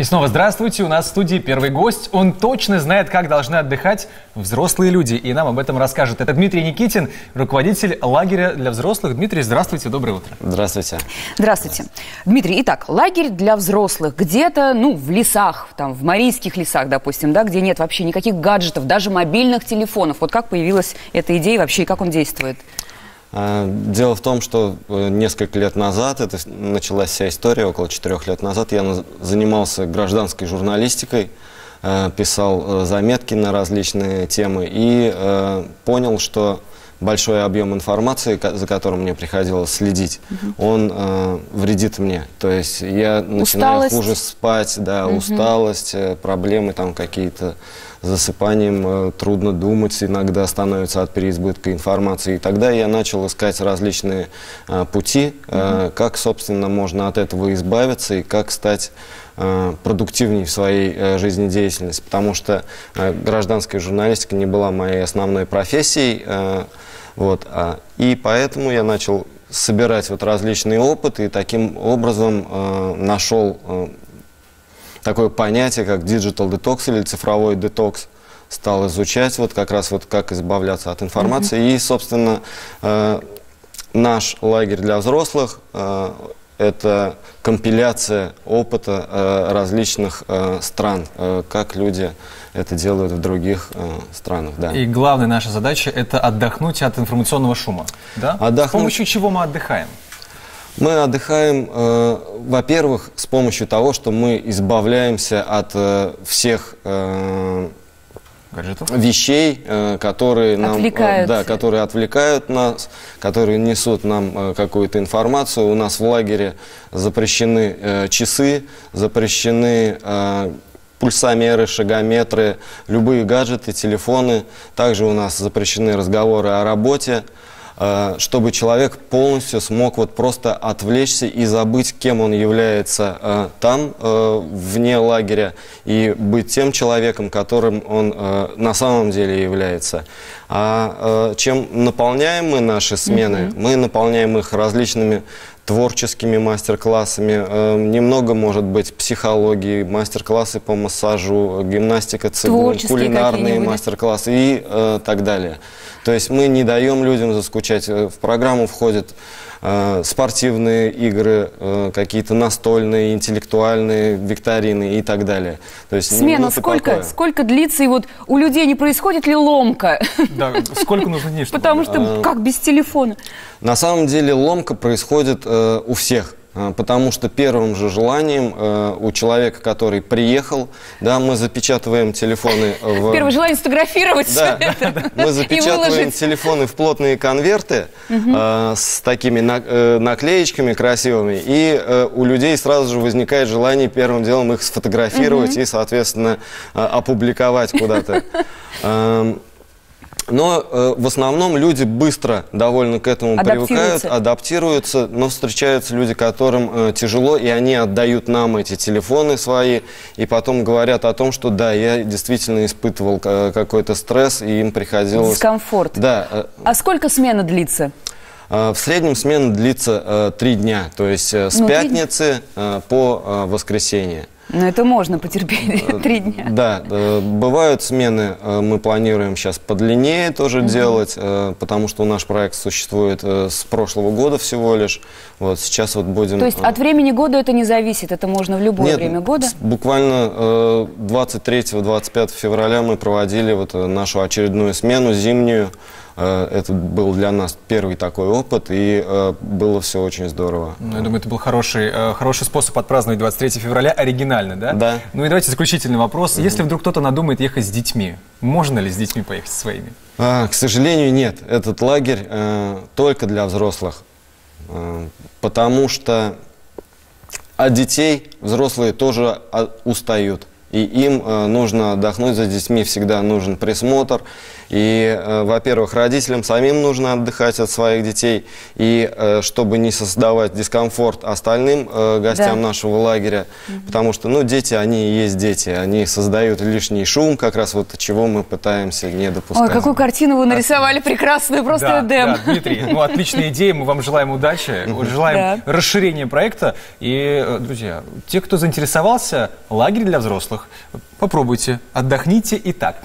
И снова здравствуйте, у нас в студии первый гость. Он точно знает, как должны отдыхать взрослые люди, и нам об этом расскажет. Это Дмитрий Никитин, руководитель лагеря для взрослых. Дмитрий, здравствуйте, доброе утро. Здравствуйте. Здравствуйте. Дмитрий, итак, лагерь для взрослых где-то, ну, в лесах, там, в марийских лесах, допустим, да, где нет вообще никаких гаджетов, даже мобильных телефонов. Вот как появилась эта идея вообще и как он действует? А, дело в том, что э, несколько лет назад, это началась вся история, около четырех лет назад, я занимался гражданской журналистикой, э, писал э, заметки на различные темы и понял, что большой объем информации, за которым мне приходилось следить, угу. он э, вредит мне. То есть я начинаю усталость. хуже спать, да, угу. усталость, проблемы там какие-то засыпанием э, трудно думать, иногда становится от переизбытка информации. И тогда я начал искать различные э, пути, э, как, собственно, можно от этого избавиться и как стать э, продуктивнее в своей э, жизнедеятельности, потому что э, гражданская журналистика не была моей основной профессией, э, вот, а, и поэтому я начал собирать вот различные опыты и таким образом э, нашел э, такое понятие, как digital detox или цифровой детокс стал изучать, вот как раз вот как избавляться от информации. Mm-hmm. И, собственно, э, наш лагерь для взрослых э, это компиляция опыта э, различных э, стран, э, как люди это делают в других э, странах. Да. И главная наша задача это отдохнуть от информационного шума. Да? Отдохнуть... С помощью чего мы отдыхаем? Мы отдыхаем, э, во-первых, с помощью того, что мы избавляемся от э, всех э, Гаджетов? вещей, э, которые нам, отвлекают. да, которые отвлекают нас, которые несут нам э, какую-то информацию. У нас в лагере запрещены э, часы, запрещены э, пульсомеры, шагометры, любые гаджеты, телефоны. Также у нас запрещены разговоры о работе. Э, чтобы человек полностью смог вот просто отвлечься и забыть, кем он является э, там, э, вне лагеря, и быть тем человеком, которым он на самом деле является. А чем наполняем мы наши смены? Mm-hmm. Мы наполняем их различными творческими мастер-классами, немного, может быть, психологии, мастер-классы по массажу, гимнастика цигун, кулинарные мастер-классы и э, так далее. То есть мы не даем людям заскучать. Э, в программу входят э, спортивные игры, э, какие-то настольные, интеллектуальные викторины и так далее. То есть, Смена сколько, сколько длится, и вот у людей не происходит ли ломка? Да, сколько нужно дней? Потому что как без телефона? На самом деле ломка происходит у всех. А, потому что первым же желанием э, у человека, который приехал, да, мы запечатываем телефоны в... Первое желание сфотографировать да, это. Мы запечатываем телефоны в плотные конверты угу. э, с такими на, э, наклеечками красивыми, и э, у людей сразу же возникает желание первым делом их сфотографировать угу. и, соответственно, э, опубликовать куда-то. Но э, в основном люди быстро довольно к этому привыкают, адаптируются, но встречаются люди, которым э, тяжело, и они отдают нам эти телефоны свои, и потом говорят о том, что да, я действительно испытывал э, какой-то стресс, и им приходилось... Дискомфорт. Да. Э, а сколько смена длится? Э, в среднем смена длится э, три дня, то есть э, с ну, пятницы по воскресенье. Но это можно потерпеть э, три дня. Да, э, бывают смены, э, мы планируем сейчас подлиннее тоже делать, потому что наш проект существует с прошлого года всего лишь. Вот сейчас вот будем... То есть от времени года это не зависит, это можно в любое Нет, время года? буквально 23-25 февраля мы проводили вот нашу очередную смену зимнюю. Э, это был для нас первый такой опыт, и э, было все очень здорово. Ну, я думаю, это был хороший, э, хороший способ отпраздновать 23 февраля, оригинальный, да? Да. Ну и давайте заключительный вопрос. Угу. Если вдруг кто-то надумает ехать с детьми, можно ли с детьми поехать своими? А, к сожалению, нет. Этот лагерь э, только для взрослых, э, потому что от детей взрослые тоже устают. И им э, нужно отдохнуть, за детьми всегда нужен присмотр. И, э, во-первых, родителям самим нужно отдыхать от своих детей. И э, чтобы не создавать дискомфорт остальным э, гостям Да. нашего лагеря, потому что, ну, дети, они и есть дети, они создают лишний шум, как раз вот чего мы пытаемся не допускать. Ой, какую картину вы нарисовали прекрасную, просто да, Эдем. да, Дмитрий, ну отличная идея, мы вам желаем удачи, желаем Да. расширения проекта. И, друзья, те, кто заинтересовался, лагерь для взрослых, попробуйте, отдохните и так.